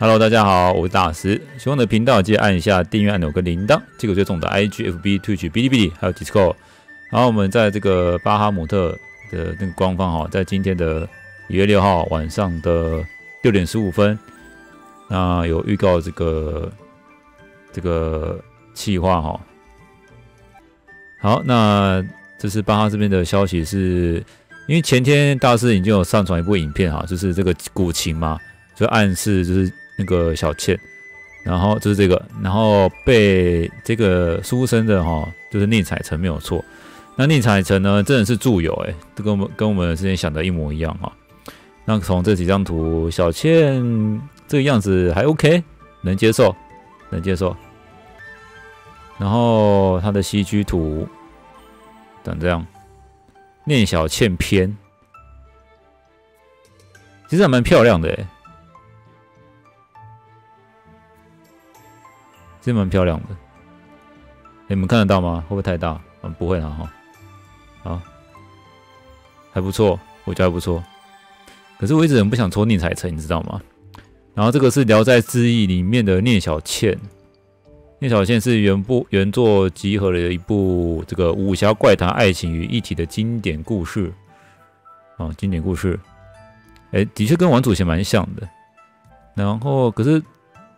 Hello，大家好，我是大师。喜欢我的频道，记得按一下订阅按钮跟铃铛。这个最重的 IG、FB、Twitch、哔哩哔哩，还有 Discord。然后我们在这个巴哈姆特的那个官方哈，在今天的一月六号晚上的六点十五分，那有预告这个这个企划哈。好，那这是巴哈这边的消息，是因为前天大师已经有上传一部影片哈，就是这个古琴嘛，就暗示就是。那个小倩，然后就是这个，然后被这个书生的哈，就是宁采臣没有错。那宁采臣呢，真的是助友哎，都跟我们跟我们之前想的一模一样哈。那从这几张图，小倩这个样子还 OK，能接受，能接受。然后他的西居图长这样，念小倩篇，其实还蛮漂亮的哎。真蛮漂亮的，你们看得到吗？会不会太大？嗯，不会啦哈。好，还不错，我觉得还不错。可是我一直很不想抽宁采臣，你知道吗？然后这个是《聊斋志异》里面的聂小倩，聂小倩是原部原作集合了一部这个武侠怪谈爱情于一体的经典故事啊，经典故事。哎，的确跟王祖贤蛮像的。然后可是。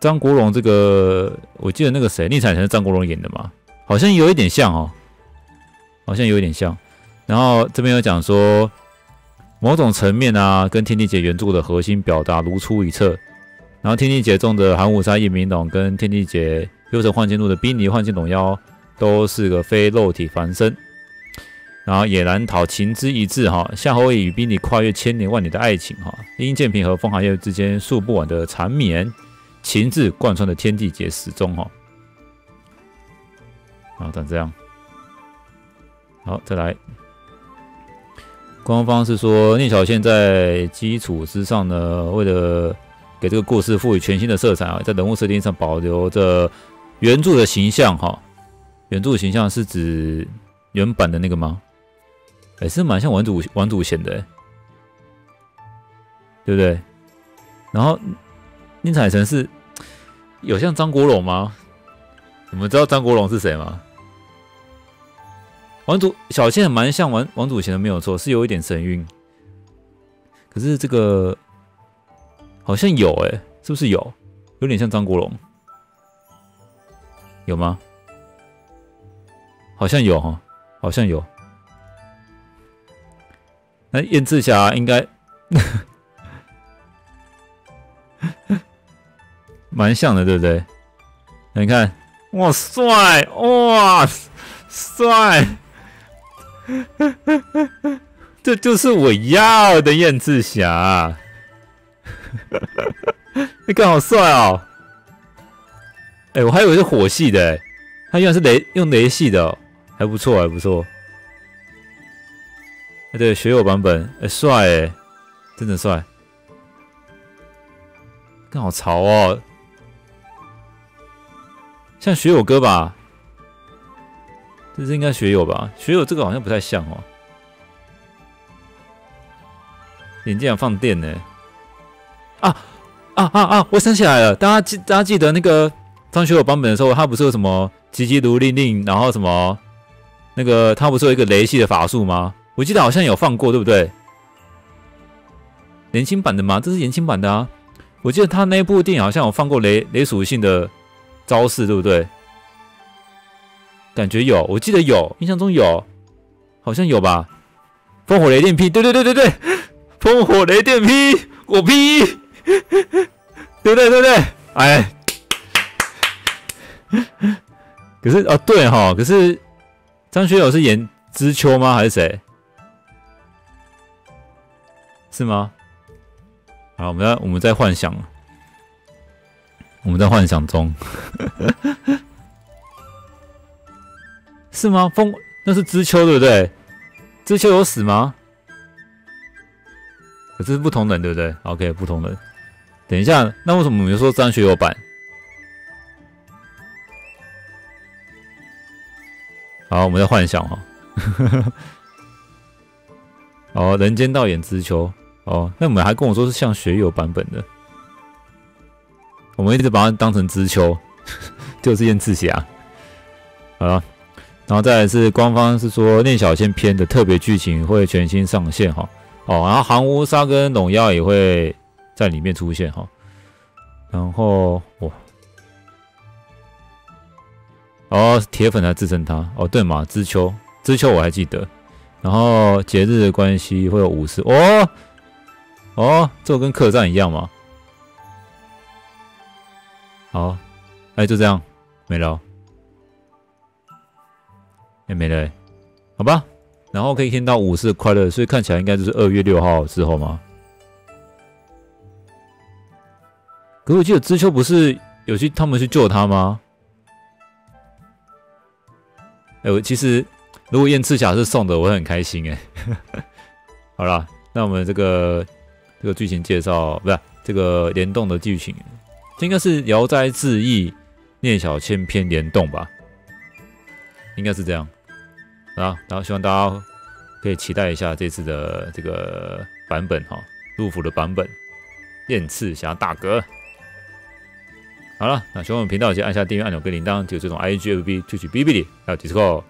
张国荣这个，我记得那个谁，宁采臣是张国荣演的嘛？好像有一点像哦，好像有一点像。然后这边有讲说，某种层面啊，跟天地劫原著的核心表达如出一辙。然后天地劫中的寒武杀叶明龙跟天地劫幽神幻境录的冰离幻境龙妖，都是个非肉体凡身。然后野兰桃情之一致哈，夏侯乙与冰离跨越千年万年的爱情哈，殷建平和风寒月之间诉不完的缠绵。情字贯穿的天地劫始终哈，好长这样，好再来。官方是说聂小倩在基础之上呢，为了给这个故事赋予全新的色彩啊，在人物设定上保留着原著的形象哈。原著形象是指原版的那个吗？哎，是蛮像王祖王祖贤的，对不对？然后。宁采臣是有像张国荣吗？你们知道张国荣是谁吗？王祖小倩蛮像王王祖贤的，没有错，是有一点神韵。可是这个好像有哎，是不是有？有点像张国荣，有吗？好像有哈，好像有。那燕赤霞应该。蛮像的，对不对？你看，哇，帅，哇，帅，这就是我要的燕赤霞。你看好帅哦！哎，我还以为是火系的，他原来是雷用雷系的，还不错，还不错。哎，对，学友版本，哎，帅，哎，真的帅。看好潮哦！像学友哥吧，这是应该学友吧？学友这个好像不太像哦。眼镜放电呢？啊啊啊啊！我想起来了，大家记大家记得那个张学友版本的时候，他不是有什么急急如律令，然后什么那个他不是有一个雷系的法术吗？我记得好像有放过，对不对？年轻版的吗？这是年轻版的啊！我记得他那部电影好像有放过雷雷属性的。招式对不对？感觉有，我记得有，印象中有，好像有吧？烽火雷电劈，对对对对对，烽火雷电劈，我劈，对 不对？对不对？哎，可是啊，对哈，可是张学友是演知秋吗？还是谁？是吗？好，我们在我们在幻想。我们在幻想中，是吗？风那是知秋对不对？知秋有死吗？可是不同人对不对？OK，不同人。等一下，那为什么我们说张学友版？好，我们在幻想哈。哦，人间道演知秋。哦，那我们还跟我说是像学友版本的。我们一直把它当成知秋，就是燕赤霞。好了，然后再来是官方是说念小仙篇的特别剧情会全新上线哈。哦，然后韩乌沙跟龙妖也会在里面出现哈。然后哇，哦，铁粉来支撑他哦，对嘛，知秋，知秋我还记得。然后节日的关系会有五十哦哦，这跟客栈一样吗？好，哎，就这样没了，哎，没了，好吧。然后可以听到武士的快乐，所以看起来应该就是二月六号之后吗？可我记得知秋不是有去他们去救他吗？哎，我其实如果燕赤霞是送的，我很开心哎。好了，那我们这个这个剧情介绍不是这个联动的剧情，应该是《聊斋志异》聂小千篇联动吧？应该是这样啊。然后希望大家可以期待一下这次的这个版本哈，陆府的版本，燕赤霞大哥。好了，那喜欢我们频道，记得按下订阅按钮跟铃铛，就这种 IG、FB、Twitch、哔哩哔哩，还有 Discord。